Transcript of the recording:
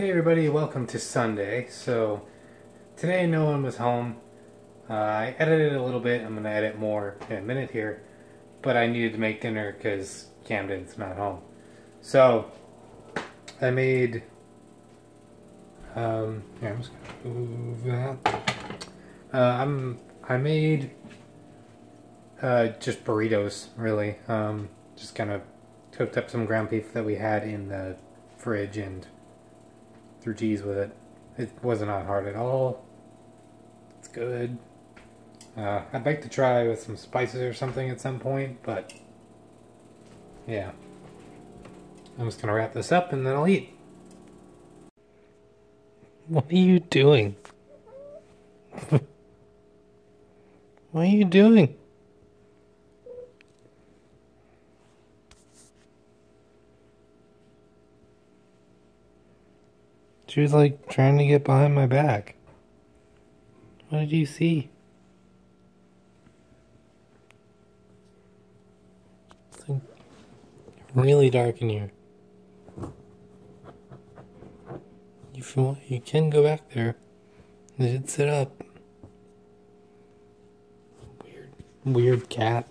Hey everybody, welcome to Sunday. So today no one was home. Uh, I edited a little bit. I'm going to edit more in a minute here. But I needed to make dinner because Camden's not home. So I made... Um, yeah, I'm just going to move that. Uh, I'm, I made uh, just burritos, really. Um, just kind of cooked up some ground beef that we had in the fridge and threw cheese with it. It was not hard at all. It's good. Uh, I'd like to try with some spices or something at some point, but yeah. I'm just gonna wrap this up and then I'll eat. What are you doing? what are you doing? She was like trying to get behind my back. What did you see? It's like really dark in here. You you can go back there. They did sit up. Weird, weird cat.